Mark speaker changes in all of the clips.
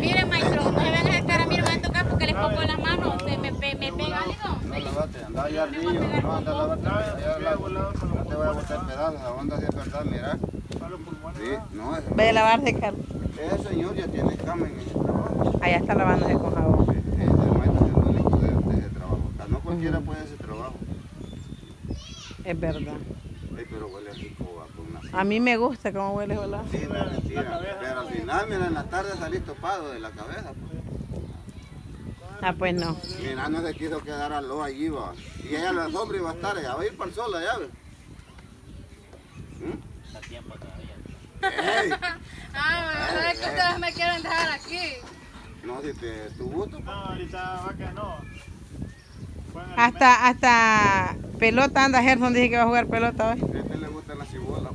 Speaker 1: Miren, maestro, no se vengan a estar a me van a tocar porque les pongo las manos. Se me, pe- me pega algo.
Speaker 2: No lavate, anda allá al río, no anda a lavarte, allá al lado. No te voy a botar pedazos, la onda sí es verdad, mira. Sí, no, ese,
Speaker 3: Ve a lavarse, Carlos.
Speaker 2: ese señor ya tiene cama en ese trabajo.
Speaker 3: Allá está lavándose con jabón.
Speaker 2: Sí, el maestro es el único de, de ese trabajo. No cualquiera puede ese trabajo.
Speaker 3: Es verdad.
Speaker 2: Ay, pero huele rico, va, con una
Speaker 3: A mí me gusta cómo huele, ¿verdad?
Speaker 2: Sí, no es mentira. Pero al final, mira, en la tarde salí topado de la cabeza. Pues.
Speaker 3: Ah, pues no.
Speaker 2: Mira, no se quiso quedar al lo allí, va. Y ella la sombra iba a estar, ella va a ir para el sol allá, ¿ves? ¿Mm? Ey,
Speaker 1: Ah, no es que ustedes me quieren dejar aquí.
Speaker 2: No, si te tu gusto.
Speaker 4: No, ahorita va que no.
Speaker 3: Hasta, hasta pelota anda Gerson, dije que va a jugar pelota hoy.
Speaker 2: A este le gustan las cibolas.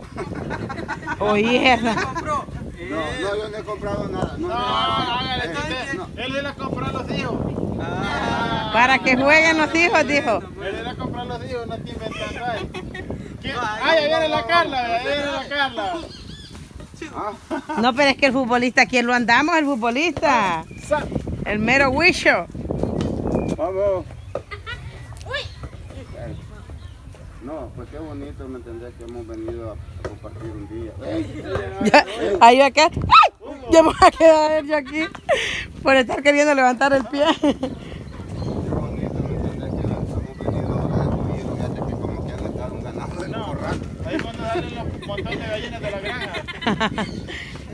Speaker 3: Oye, Gerson.
Speaker 2: No, no, yo no he comprado nada. No,
Speaker 4: No,
Speaker 2: no,
Speaker 4: hágale,
Speaker 2: eh,
Speaker 4: entonces,
Speaker 2: no.
Speaker 4: él le a comprar los hijos.
Speaker 3: Para que jueguen los hijos, dijo.
Speaker 4: Él le a comprar los hijos, no te inventando ahí. ¿Quién? Ah, ya viene la Carla, ya viene la Carla.
Speaker 2: Ah,
Speaker 3: No, pero es que el futbolista, ¿quién lo andamos? El futbolista.
Speaker 4: Sa-
Speaker 3: El mero Wisho.
Speaker 2: Vamos. No, pues qué bonito, ¿me entendés? Que hemos venido a compartir un día.
Speaker 3: Ya, ahí va a quedar. ¡Ay! Ya me voy a quedar yo aquí por estar queriendo levantar el pie.
Speaker 2: Qué bonito, ¿me entendés? Que hemos venido ahora de.
Speaker 4: Ahí de gallinas de la granja.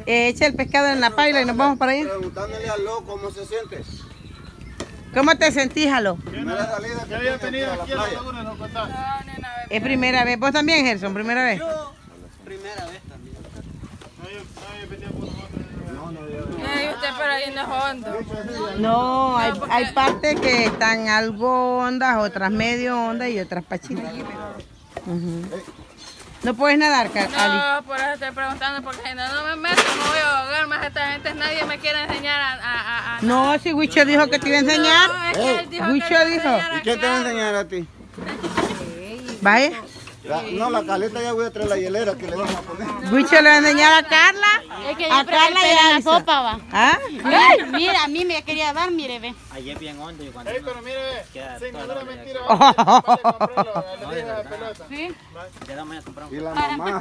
Speaker 3: Eh, echa el pescado en la paila y nos vamos para ahí.
Speaker 2: Preguntándole a Lo cómo se siente.
Speaker 3: ¿Cómo te sentís,
Speaker 2: salida que
Speaker 4: Ya había venido
Speaker 2: a
Speaker 4: aquí a la laguna, nos contaba.
Speaker 3: Es primera vez. ¿Vos también, Gerson? ¿Primera vez?
Speaker 4: No, yo, no, yo venía por nosotros.
Speaker 1: Ay, usted pero ahí no es hondo.
Speaker 3: No, hay, hay partes que están algo hondas, otras medio hondas y otras pachitas. Ujú. ¿No puedes nadar, Ca- Ali?
Speaker 1: No, por eso estoy preguntando, porque si no, no me meto, no voy a ahogar más a esta gente. Nadie me quiere enseñar a... a, a,
Speaker 3: No, si Wicho dijo que te iba a enseñar.
Speaker 1: No, es que él dijo que
Speaker 3: Wicho
Speaker 1: a
Speaker 3: dijo.
Speaker 2: ¿Y quién te va a enseñar a ti?
Speaker 3: Vaya.
Speaker 2: La- no, la caleta ya voy a traer la hielera que le vamos a poner.
Speaker 3: Wicho le va a enseñar a Carla.
Speaker 1: Es que
Speaker 3: A Carla y a
Speaker 1: la popa, va.
Speaker 3: ¿Ah?
Speaker 1: Ay, mira, a mí me quería dar, mire, ve.
Speaker 5: Es bien hondo y cuando
Speaker 4: Ey, pero mire, ve, sin
Speaker 5: la vida
Speaker 4: mentira,
Speaker 5: No,
Speaker 4: la pelota.
Speaker 1: ¿Sí?
Speaker 5: ya vamos a comprar un
Speaker 2: Y la mamá.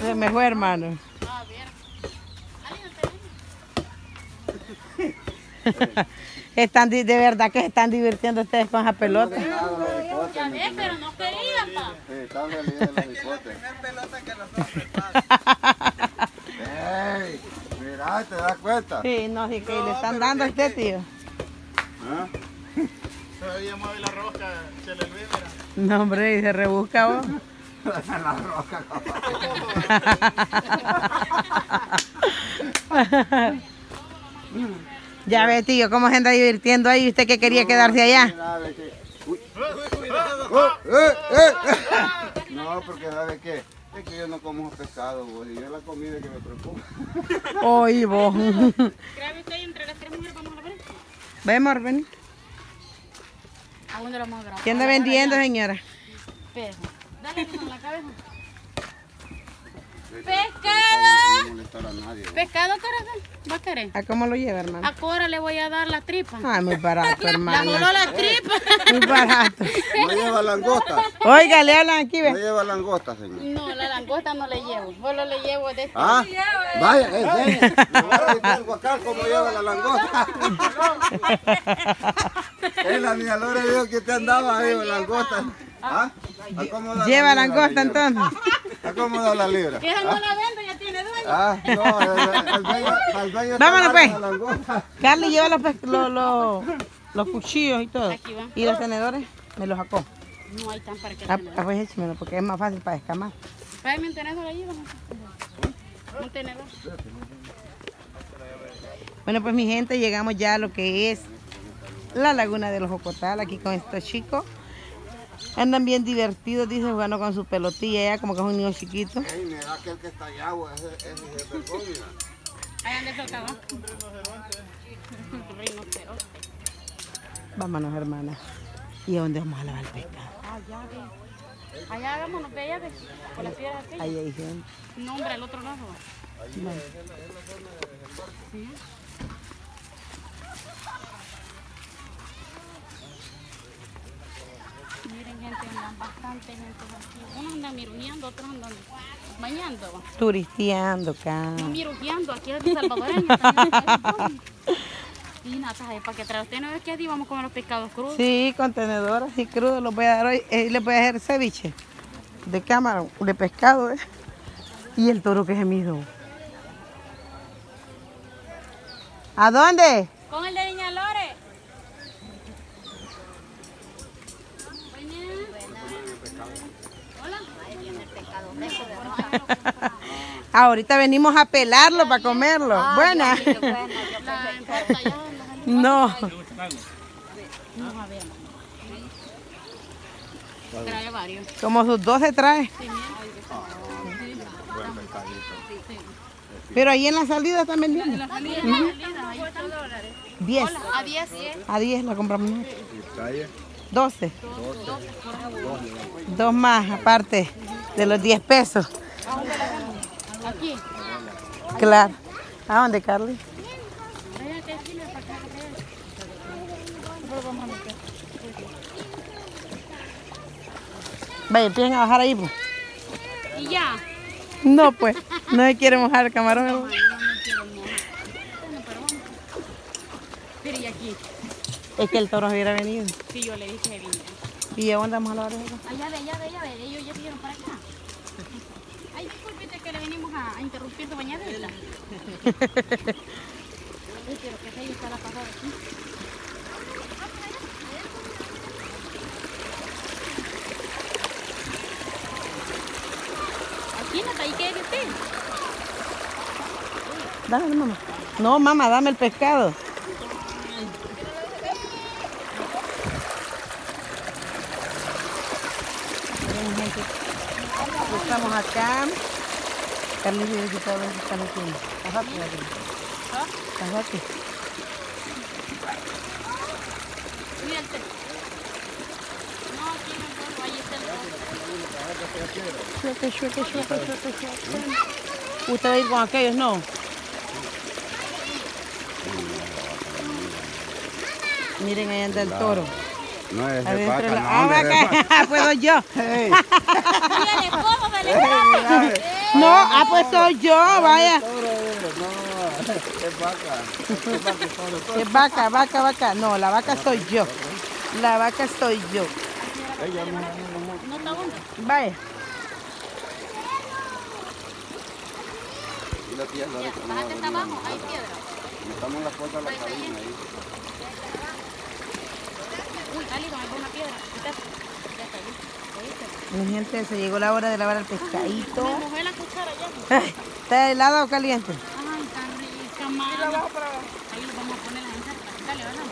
Speaker 3: Se me fue, hermano. Están de verdad que se están divirtiendo ustedes con esa pelota.
Speaker 1: Ya ves, pero no quería, pa.
Speaker 2: Sí, están felices los hipotes. ¡Ey! Mira, ¿te das cuenta?
Speaker 3: Sí, no, sí que le están dando a este tío.
Speaker 2: ¿Ah?
Speaker 4: Todavía mueve la rosca, se le olvida, mira.
Speaker 3: No, hombre, y se rebusca vos.
Speaker 2: la roca,
Speaker 3: Ya ve, tío, cómo se anda divirtiendo ahí. ¿Usted que quería quedarse allá?
Speaker 2: Que- Uy. Oh, eh, eh, eh. No, porque ¿sabe qué? Es que yo no como pescado, vos, y es la comida que me preocupa.
Speaker 3: Oye, vos.
Speaker 1: ¿Cree usted entre las tres mujeres vamos a ver?
Speaker 3: Vemos, ven.
Speaker 1: ¿A dónde lo vamos a grabar?
Speaker 3: ¿Quién anda vendiendo, señora?
Speaker 1: Espejo. Dale con la cabeza.
Speaker 2: No
Speaker 1: ¡Pescado!
Speaker 2: molestar a nadie.
Speaker 1: ¿Pescado, corazón? ¿Va a querer?
Speaker 3: ¿A cómo lo lleva, hermano?
Speaker 1: A Cora le voy a dar la tripa.
Speaker 3: Ay, muy barato,
Speaker 1: La
Speaker 3: hermano.
Speaker 1: voló la tripa.
Speaker 3: Muy barato.
Speaker 2: No lleva langosta.
Speaker 3: Oiga, le hablan aquí,
Speaker 2: No
Speaker 3: ve.
Speaker 2: lleva langosta, señor.
Speaker 1: No, la langosta no le llevo. Solo le llevo de este.
Speaker 2: Ah, vaya, enseña. Me voy a dedicar el guacal como lleva la langosta. Es la niña Lore dijo que usted andaba ahí con langosta. ¿Ah? ¿A cómo da
Speaker 3: Lleva
Speaker 2: la libra,
Speaker 3: langosta entonces.
Speaker 2: ¿A cómo da la libra?
Speaker 1: Que esa no la vendo, ya tiene dueño.
Speaker 2: Ah, no, el, el dueño, el dueño está
Speaker 3: Vámonos, pues. Carly lleva los, los, los, los cuchillos y todo.
Speaker 1: Aquí va.
Speaker 3: Y los tenedores me los sacó.
Speaker 1: No hay tan para que
Speaker 3: Ah, ah, pues échemelo porque es más fácil para escamar.
Speaker 1: Tenedor allí, vamos. Un tenedor.
Speaker 3: Bueno, pues mi gente, llegamos ya a lo que es la laguna de los Jocotal, aquí con estos chicos. Andan bien divertidos, dice, jugando con su pelotilla, ya como que es un niño chiquito.
Speaker 2: Ey, mira aquel que está allá, güey, ese, ese es el mira.
Speaker 1: Ahí anda el acá. Rinoceronte.
Speaker 3: Vámonos, hermana. ¿Y a dónde vamos a lavar el pescado?
Speaker 6: Allá hagámonos de allá, ves, por las piedras aquellas.
Speaker 3: Ahí hay gente.
Speaker 6: No, hombre, al otro lado. Sí. Miren, gente, andan bastante gente aquí. Unos andan mirujeando, otros andan bañando.
Speaker 3: Turisteando acá.
Speaker 6: No mirujeando, aquí es de salvadoreños también. Y nata, para que trae usted no es que así vamos a comer los pescados crudos.
Speaker 3: Sí, contenedores así crudos los voy a dar hoy. Eh, le voy a hacer ceviche de cámara, de pescado. ¿eh? Y el toro que se mido. ¿A dónde?
Speaker 6: Con el de
Speaker 3: Ahorita venimos a pelarlo para comerlo. Buena.
Speaker 6: Importa ya.
Speaker 3: No.
Speaker 6: Trae varios.
Speaker 3: Como sus 12 trae. Pero ahí en la salida están vendiendo.
Speaker 6: La salida, la salida, ahí están.
Speaker 3: 10.
Speaker 6: A 10,
Speaker 3: A 10 la compramos. 12. Dos más aparte de los 10 pesos.
Speaker 6: Aquí.
Speaker 3: Claro. ¿A dónde, Carly?
Speaker 6: Vaya
Speaker 3: empiecen a bajar ahí. Pues.
Speaker 6: Y ya.
Speaker 3: No, pues. No se quiere mojar el camarón.
Speaker 6: No, no, no quiero mojar. Bueno, pero vamos. Pero y aquí,
Speaker 3: Es que el toro hubiera venido.
Speaker 6: si yo le dije viniera.
Speaker 3: ¿Y a dónde vamos a la hora?
Speaker 6: Allá de allá de allá de ellos ya vinieron para acá. Ay, disculpite que le venimos a, a interrumpir tu bañadera. Pero que se está la pasada aquí. Aquí, Nata, ¿y qué es usted?
Speaker 3: Dame, mamá. No, mamá, dame el pescado. Miren, gente, Estamos acá. Carlos y yo todo están haciendo. Ajate, Ajate.
Speaker 6: Mira el té. No, aquí no puedo, ahí está el otro.
Speaker 3: Suerte, suerte, suerte, suerte, suerte. Usted va a ir con aquellos, ¿no? Miren, ahí anda el toro.
Speaker 2: No es de vaca,
Speaker 3: la-
Speaker 2: no,
Speaker 3: Ah,
Speaker 2: hombre, de
Speaker 3: vaca. Puedo yo.
Speaker 2: Hey,
Speaker 6: Mira el esposo del esposo.
Speaker 3: No, ah, pues soy yo, vaya.
Speaker 2: no, es vaca. Es vaca,
Speaker 3: vaca, vaca. No, la vaca soy yo. La vaca soy yo.
Speaker 2: Me.
Speaker 6: No está bueno.
Speaker 3: Vaya.
Speaker 2: Y la tía la
Speaker 6: bájate hasta abajo, hay piedra.
Speaker 2: Estamos en la puerta de la cabina ahí.
Speaker 6: Uy, Ali, me una piedra. Ya está. Ya está.
Speaker 3: Mi gente, se llegó la hora de lavar el pescadito.
Speaker 6: Me mojé la cuchara ya.
Speaker 3: ¿Está helado o caliente?
Speaker 6: Ay, tan rica, mano. Ahí lo vamos a poner en la ensalada. Dale, ¿verdad?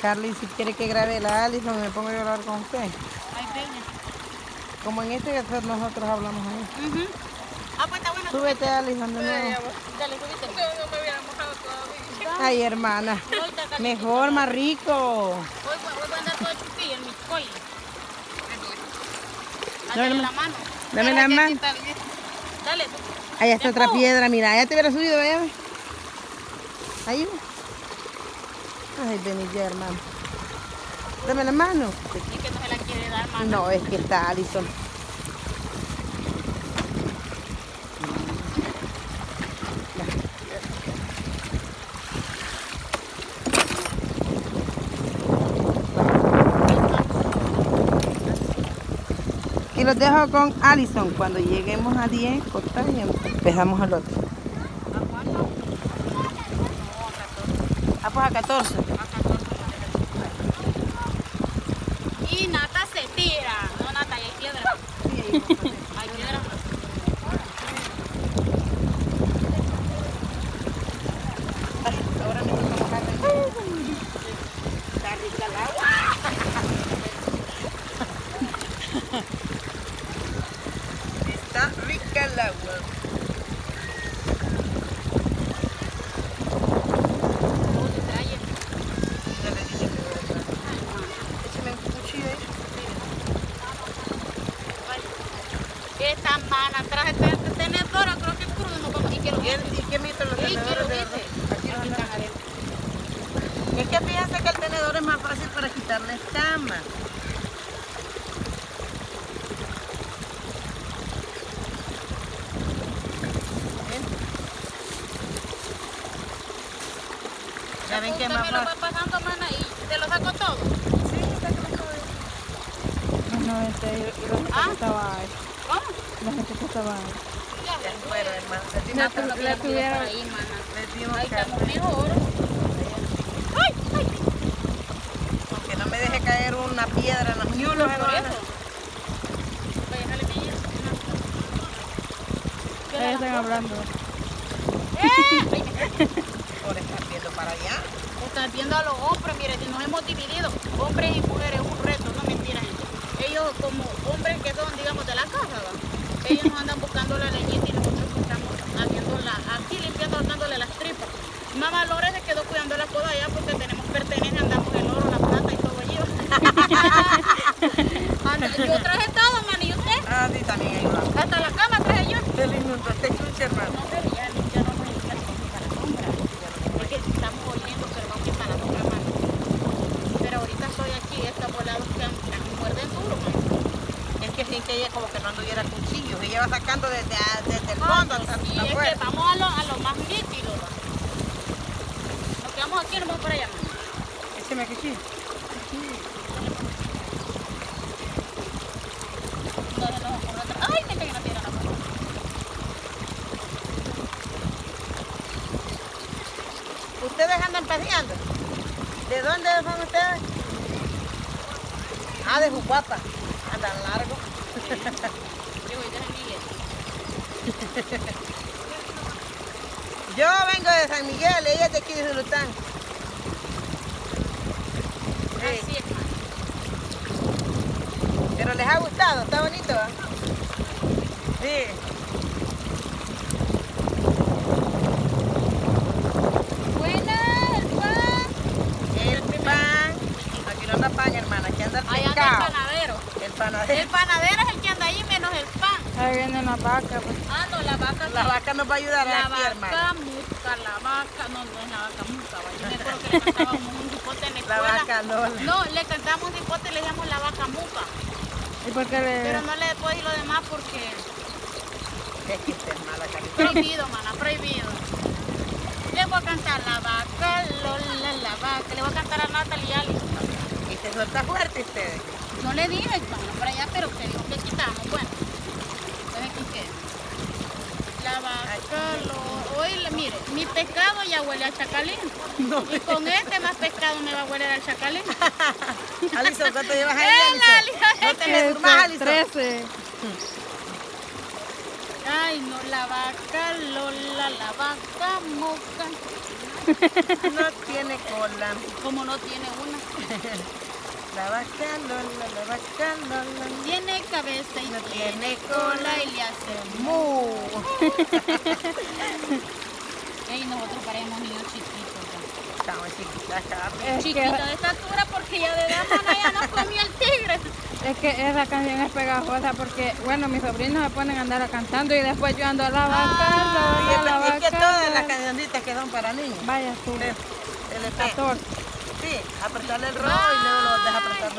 Speaker 3: Carly, si quiere que grabe la Alison, me pongo a hablar con usted. Como en este que nosotros hablamos ahí.
Speaker 6: Ujú. Ah, pues está bueno.
Speaker 3: Súbete, nuevo.
Speaker 6: Dale, subite.
Speaker 1: No, no me hubiera mojado todavía.
Speaker 3: Ay, hermana. Mejor, más rico.
Speaker 6: Hoy, voy- a andar todo chupillo en mi cola.
Speaker 3: Dame la-
Speaker 6: mano.
Speaker 3: Dame la mano.
Speaker 6: Dale.
Speaker 3: Allá está otra piedra, mira, allá te hubiera subido, vaya. ve. Ahí. Ay, vení ya, hermano. Dame la mano.
Speaker 6: Que no.
Speaker 3: No, es que está Alison. Y los dejo con Alison. Cuando lleguemos a 10, cortamos y empezamos al otro. Ah, pues a 14.
Speaker 6: Esta mana traje este tenedor, creo que es crudo, no ¿Y qué lo ¿Y qué mito
Speaker 3: los tenedores? Aquí lo quitan. Es que fíjense que el tenedor es más fácil para quitar la escama. Ya ven que más
Speaker 6: me lo va pasando, mana, y te lo saco todo.
Speaker 3: Sí, sácalo todo.
Speaker 1: No, no, este, yo, yo
Speaker 6: ah.
Speaker 1: estaba...
Speaker 6: Este.
Speaker 1: La gente que estaba ahí.
Speaker 6: Ya,
Speaker 3: Ya fueron, hermano. Dimos,
Speaker 1: tu-
Speaker 6: que pido
Speaker 1: tuvieron-
Speaker 6: ahí, mana.
Speaker 3: le dimos caso.
Speaker 6: estamos mejor. ¡Ay! ¡Ay!
Speaker 3: Que no me deje caer una piedra en los ñulos,
Speaker 6: Por
Speaker 3: hermano.
Speaker 6: eso. Voy a dejarle mi hija. ¿Qué le
Speaker 1: Ahí están hablando.
Speaker 3: Ahora están viendo para allá.
Speaker 6: Están viendo a los hombres, mire, si nos hemos dividido, hombres y mujeres, es un reto, no mentira, gente. Ellos como hombres que son, digamos, de la casa, ¿va? ellos nos andan buscando la leñita y nosotros estamos haciendo la, aquí limpiando, dándole las tripas. Mamá Lore se quedó cuidando la coda allá porque tenemos pertenencia, andamos el oro, la plata y todo allí. Anda, yo traje todo, man, ¿y usted?
Speaker 3: Ah, sí, también hay una.
Speaker 6: Hasta la cama traje yo.
Speaker 3: Qué lindo, te escucha, hermano.
Speaker 6: No, pero ya, ya no me digas para la sombra. Es que estamos oyendo, pero no que para la sombra, mano. Pero ahorita estoy aquí, estos volados que han- que me muerden duro, mano.
Speaker 3: Es que sin que ella como que no anduviera cuchillos. Ella va sacando desde, a- desde el fondo hasta,
Speaker 6: Sí,
Speaker 3: hasta
Speaker 6: es que
Speaker 3: afuera.
Speaker 6: vamos a lo, a lo más nítido, ¿va? Nos quedamos aquí, nos vamos para allá, mano.
Speaker 3: Écheme cuchillo.
Speaker 6: No se nos ocurre otra- Ay, me pegué una piedra en la mano.
Speaker 3: ¿Ustedes andan paseando? ¿De dónde son ustedes? Ah, de Jucuapa. Andan largo.
Speaker 6: Yo
Speaker 3: vengo de San Miguel, ella es de aquí de Zulután. Sí,
Speaker 6: Así es,
Speaker 3: pero les ha gustado, está bonito, ¿va? Sí.
Speaker 6: Buenas, pan.
Speaker 3: El pan. Aquí no anda pan, hermana, el
Speaker 6: panadero.
Speaker 3: El panadero.
Speaker 6: El panadero es el que anda ahí menos el pan.
Speaker 1: Ahí viene una vaca. Pues.
Speaker 6: Ah, no, la vaca.
Speaker 3: La
Speaker 6: sí.
Speaker 3: vaca nos va a ayudar
Speaker 6: La
Speaker 3: aquí,
Speaker 6: vaca muca, la vaca, no, no es la vaca muca. Yo me acuerdo que le cantábamos un hipote en la
Speaker 3: La
Speaker 6: escuela.
Speaker 3: vaca Lola.
Speaker 6: No, le cantamos un hipote y le llamamos la vaca muca.
Speaker 1: ¿Y por qué le.?
Speaker 6: Pero no le puedo decir lo demás porque
Speaker 3: Es que usted es mala, carita.
Speaker 6: prohibido, mana, prohibido. Le voy a cantar la vaca, Lola, la vaca. Le voy a cantar a Natalie y Ali.
Speaker 3: Y se suelta fuerte ustedes.
Speaker 6: No le dije, para allá, pero usted dijo que quitamos. Bueno, entonces quité. La vaca, lo... Oye, mire, mi pescado ya huele a chacalín. Y con este más pescado me va a hueler al chacalín.
Speaker 3: Alison, ¿cuánto llevas ahí,
Speaker 6: ¡Eh,
Speaker 3: Alison? No te me durmas, Alison.
Speaker 1: 13.
Speaker 6: Ay, no, la vaca, Lola, la vaca, moca.
Speaker 3: No tiene cola.
Speaker 6: Como no tiene una. Tiene cabeza y
Speaker 3: No
Speaker 6: tiene cola y le hace
Speaker 3: Mu.
Speaker 6: Ey, nosotros parecemos niños chiquitos. ya.
Speaker 3: Estamos chiquitas.
Speaker 1: Es
Speaker 6: Chiquitos de estatura porque ya de edad, mana, ya nos comió el tigre.
Speaker 1: es que esa canción es pegajosa porque, bueno, mis sobrinos se ponen a andar cantando y después yo ando la vaca,
Speaker 6: Ah,
Speaker 3: Y es que todas las cancioncitas que son para niños.
Speaker 1: Vaya tú,
Speaker 3: Sí, LP.
Speaker 1: 14
Speaker 3: apretarle el rojo y luego lo deja apretar